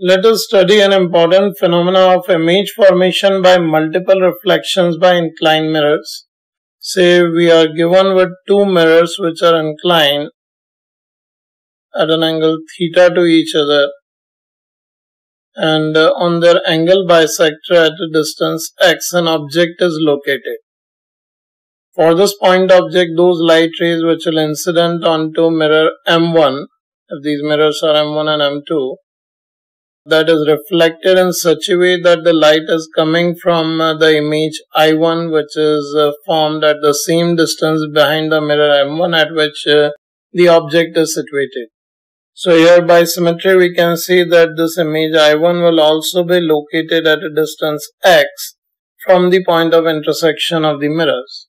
Let us study an important phenomena of image formation by multiple reflections by inclined mirrors. Say we are given with two mirrors which are inclined at an angle theta to each other and on their angle bisector at a distance x an object is located. For this point object those light rays which will incident onto mirror M1 if these mirrors are M1 and M2 that is reflected in such a way that the light is coming from uh, the image I1 which is uh, formed at the same distance behind the mirror M1 at which uh, the object is situated. So here by symmetry we can see that this image I1 will also be located at a distance x from the point of intersection of the mirrors.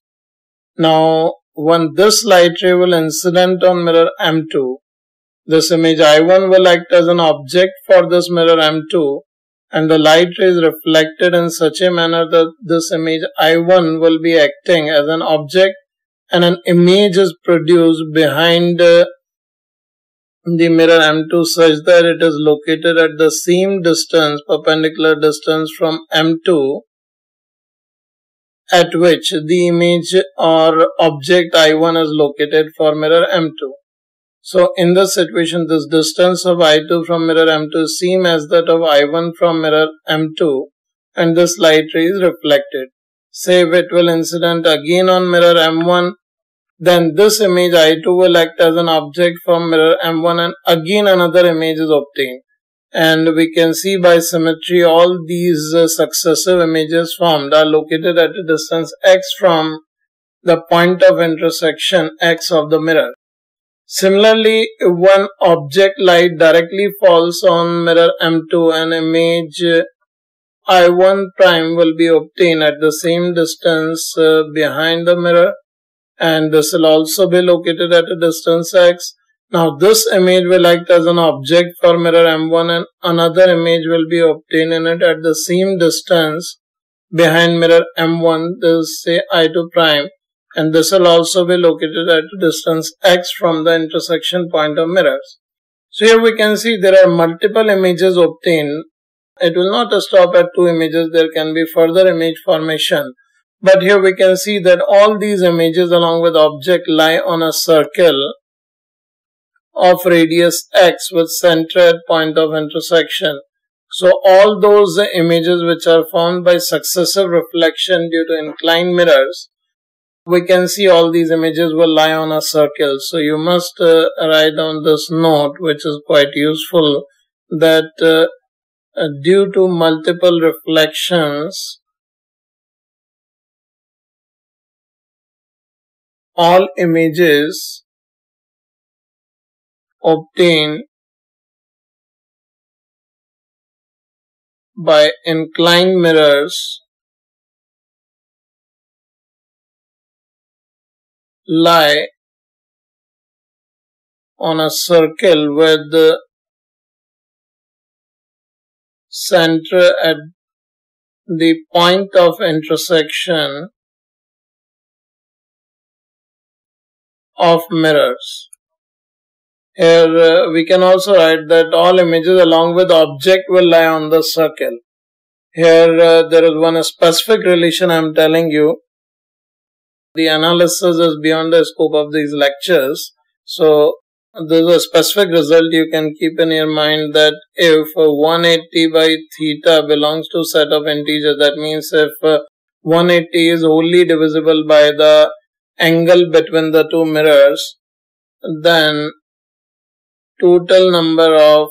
Now when this light ray will incident on mirror M2 this image I1 will act as an object for this mirror M2 and the light is reflected in such a manner that this image I1 will be acting as an object and an image is produced behind uh, the mirror M2 such that it is located at the same distance, perpendicular distance from M2 at which the image or object I1 is located for mirror M2. So in this situation, this distance of I2 from mirror M2 is same as that of I1 from mirror M2 and this light ray is reflected. Say if it will incident again on mirror M1, then this image I2 will act as an object from mirror M1 and again another image is obtained. And we can see by symmetry all these uh, successive images formed are located at a distance x from the point of intersection x of the mirror. Similarly, one object light directly falls on mirror M2, an image I1 prime will be obtained at the same distance uh, behind the mirror and this will also be located at a distance x. Now this image will act as an object for mirror M1 and another image will be obtained in it at the same distance behind mirror M1, this say I2 prime and this will also be located at a distance x from the intersection point of mirrors. So here we can see there are multiple images obtained. It will not stop at two images, there can be further image formation. But here we can see that all these images along with object lie on a circle of radius x with center at point of intersection. So all those images which are formed by successive reflection due to inclined mirrors we can see all these images will lie on a circle. So you must uh, write down this note, which is quite useful, that uh, uh, due to multiple reflections, all images obtained by inclined mirrors lie on a circle with the center at the point of intersection of mirrors. Here uh, we can also write that all images along with object will lie on the circle. Here uh, there is one specific relation I am telling you the analysis is beyond the scope of these lectures. So there's a specific result you can keep in your mind that if 180 by theta belongs to set of integers, that means if uh, 180 is wholly divisible by the angle between the two mirrors, then total number of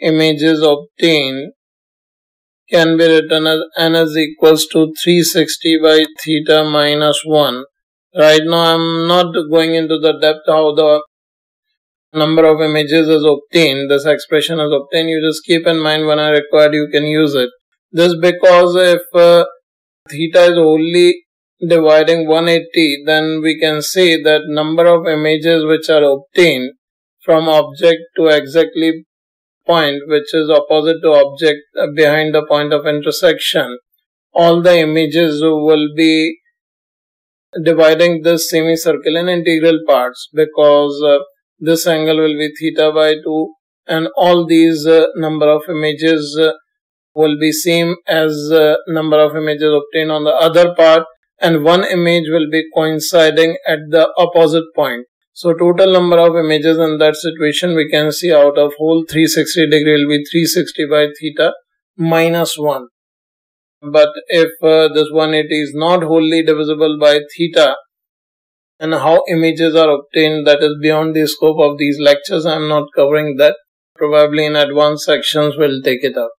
images obtained can be written as n is equals to 360 by theta minus 1. Right now I am not going into the depth how the number of images is obtained, this expression is obtained. You just keep in mind when I required you can use it. This because if uh, theta is only dividing 180 then we can say that number of images which are obtained from object to exactly point which is opposite to object uh, behind the point of intersection, all the images will be dividing this semicircle in integral parts because uh, this angle will be theta by 2 and all these uh, number of images will be same as number of images obtained on the other part and one image will be coinciding at the opposite point. So total number of images in that situation we can see out of whole 360 degree will be 360 by theta minus 1. But if uh, this 180 is not wholly divisible by theta and how images are obtained that is beyond the scope of these lectures I am not covering that probably in advanced sections we'll take it up